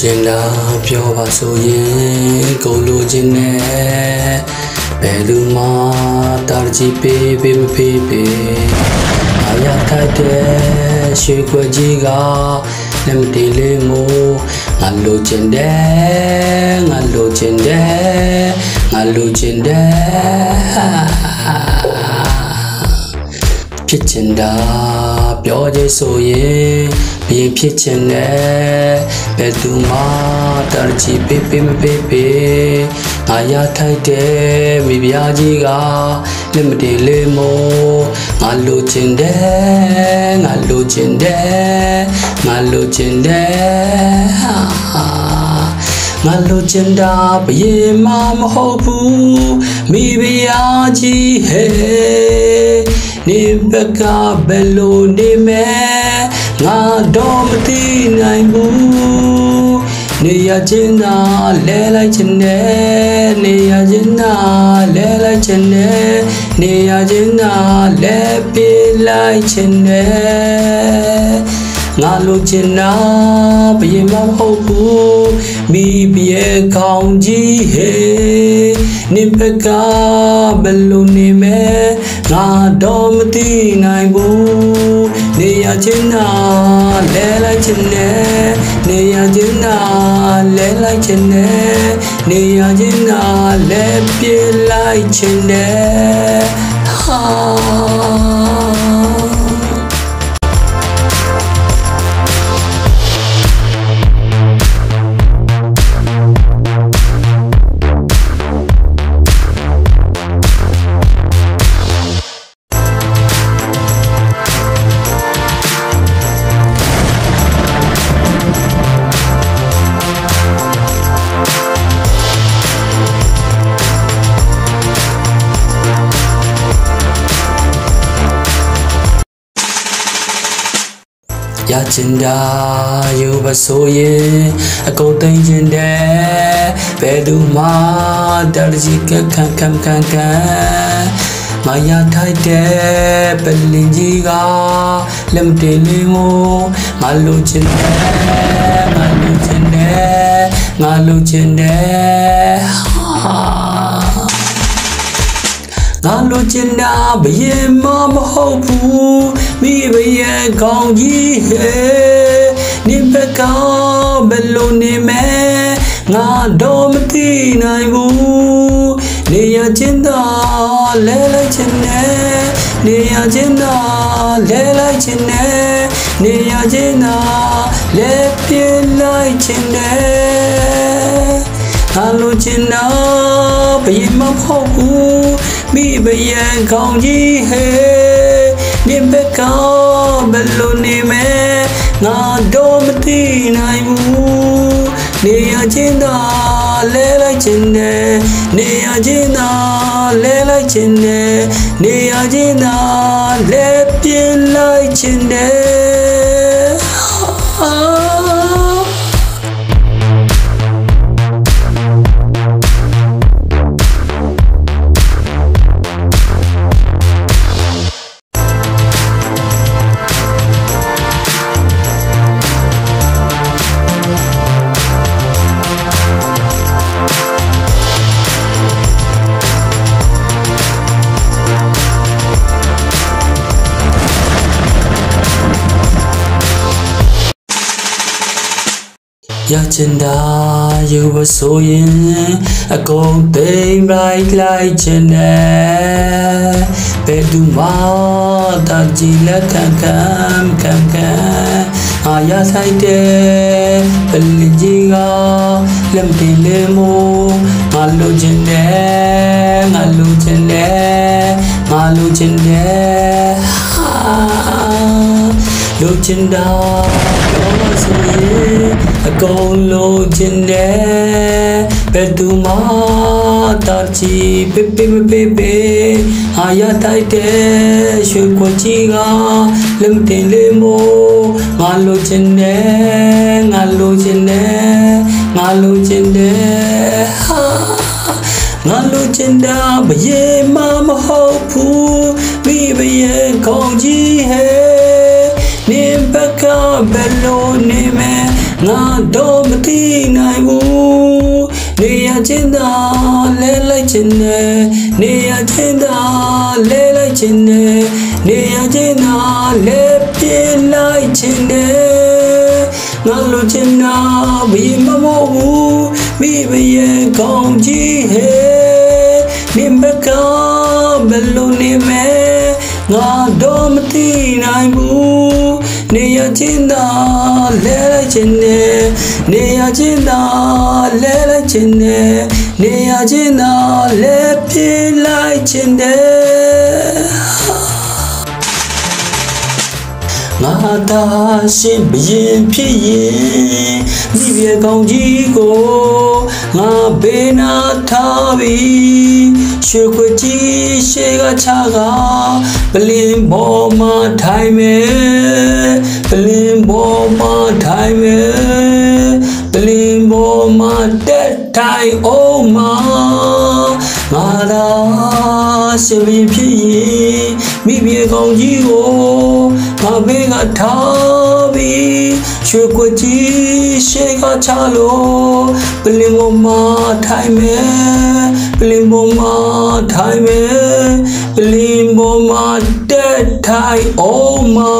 ချင်တာပြောပါဆိုရင်ကိုလိုချင်တယ်ဘယ်သူမှတာကြည့်ပေးပေးမပေးပေးအရာထိုက်တဲ့ရွှေခွက်ကြီးကလက်မတည်လေးမို့ငါလိုချင်တယ်ငါလိုချင်တယ်ငါလိုချင်တယ် ဖြစ်ချင်တာပြောကြဆိုရင်ဘရင်ဖြစ်ချင်တယ်ဘယ်သူမှတာချီပေးပေးမပေးပေးငါရထိုက်တယ်မိဖုရားကြီးကလက်မတင်လေးမို့ငါလိုချင်တယ်ငါလိုချင်တယ်ငါလိုချင်တယ်ငါလိုချင်တာဘယ်မှမဟုတ်ဘူးမိဖုရားကြီးဟဲ့ နေဘက်ကဘယ်လိုနေမဲငါတော့မသိနိုင်ဘူးနေရချင်းသာလဲလိုက်ချင်တယ်နေရချင်းသာလဲလိုက်ချင်တယ်နေရချင်းသာလဲပြေးလိုက်ချင်တယ်ငါလိုချင်တာဘယ်မှမဟုတ်ဘူးမိပြေကောင်းကြီးဟေးနိဘကဘယ်လိုနေမဲ ငါတော့မသိနိုင်ဘူးနေရချင်းနာလဲလိုက်ချင်တယ်နေရချင်းနာလဲလိုက်ချင်တယ်နေရချင်းနာလဲပြေးလိုက်ချင်တယ်ဟာ ရချင်တာယူပဆိုရင်အကုန်သိမ့်ချင်တယ်ဘယ်သူမှတရစီကခံခံခံခံမရထိုက်တဲ့ပလင်ကြီးကလက်မတင်လေးမို့ငါလိုချင်တယ်ငါလိုချင်တယ်ငါလိုချင်တယ် ငါလိုချင်တာဘယင်မမဟုတ်ဘူးမိဘရဲ့ကောင်းကြီးဟဲ့နိဘကဘယ်လိုနေမဲငါတော့မသိနိုင်ဘူးနေရချင်းသာလဲလိုက်ချင်တယ်နေရချင်းသာလဲလိုက်ချင်တယ်နေရချင်းသာလဲပြလိုက်ချင်တယ် ငါလိုချင်တာဘယင်မဟုတ်ဘူးမိဘရဲ့ကောင်းကြီးဟဲ့နိဘကဘယ်လိုနေမဲငါတော့မသိနိုင်ဘူးနေရချင်းသာလဲလိုက်ချင်တယ်နေရချင်းသာလဲလိုက်ချင်တယ်နေရချင်းသာလဲပြင်းလိုက်ချင်တယ် ရချင်တာယူပဆိုရင်အကုန်သိမ့်လိုက်လိုက်ချင်တယ်ဘယ်သူမှတကြည်လက်ခံခံခံခံအာရဆိုင်တယ်ပလင်ကြီးကလက်မတင်လေမို့ငါလိုချင်တယ်ငါလိုချင်တယ်ငါလိုချင်တယ်ဟာလိုချင်တာပြောမဆိုရင် အကုန်လိုချင်တယ်ဘယ်သူမှတာချီပေပေပေပေအာရတိုက်တဲ့ရွှေခွက်ကြီးကလက်မတင်လေးမို့ငါလိုချင်တယ်ငါလိုချင်တယ်ငါလိုချင်တယ်ဟာငါလိုချင်တာဘယ်မှမဟု င်းကြီးဟဲ့နေဘကဘယ်လိုနေမဲငါတော့မသိနိုင်ဘူးနေရချင်းသာလဲလိုက်ခြင်းနဲ့နေရချင်းသာလဲလိုက်ခြင်းနဲ့နေရချင်းသာလဲပြလိုက်ခြင်းနဲ့ငါလိုချင်တာဘီမမို့ဘူးမိဘရဲ့ကောင်းကြီးဟဲနေမကဘယ်လိုနေမဲငါတော့မသိနိုင်ဘူး နေရချင်းသာလဲလိုက်ခြင်းနဲ့နေရချင်းသာလဲလိုက်ခြင်းနဲ့နေရချင်းသာလဲပြေးလိုက်ခြင်းနဲ့ ငါသာရှင်ဘရင်ဖြစ်ရင်မိပြေကောင်းကြီးကိုငါဘေးနာထားပြီးရွှေခွေကြီးရှေးကချကပလင်ပေါ်မှာထိုင်မယ်ပလင်ပေါ်မှာထိုင်မယ်ပလင်ပေါ်မှာတက်ထိုင်အောင်မှာငါသာရှင်ဘရင်ဖြစ်ရင် မိပြေကောင်းကြီးကိုငါဘေးကထားပြီးရွှေကွကြီးရှေးကချလို့ပလင်ပေါ်မှာထိုင်မယ်ပလင်ပေါ်မှာထိုင်မယ်ပလင်ပေါ်မှာတက်ထိုင်အောင်မှာ